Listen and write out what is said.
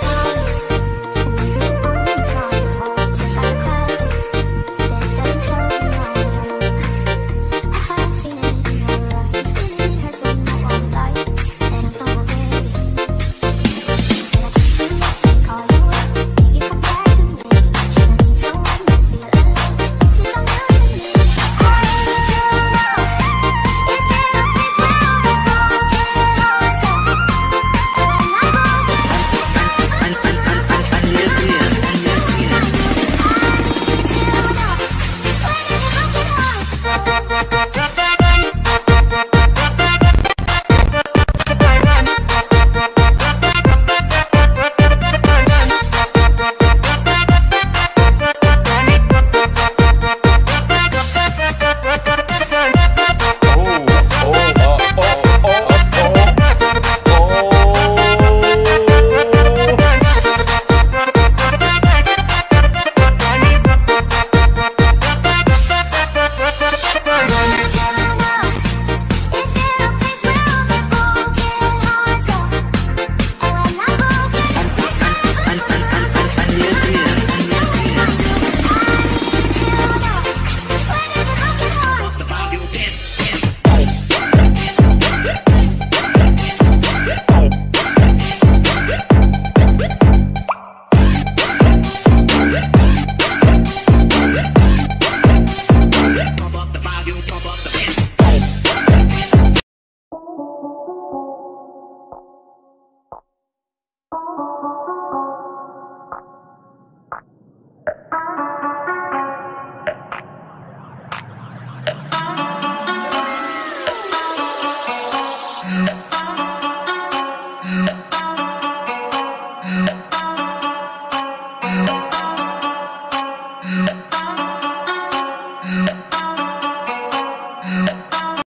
sáng Yeah.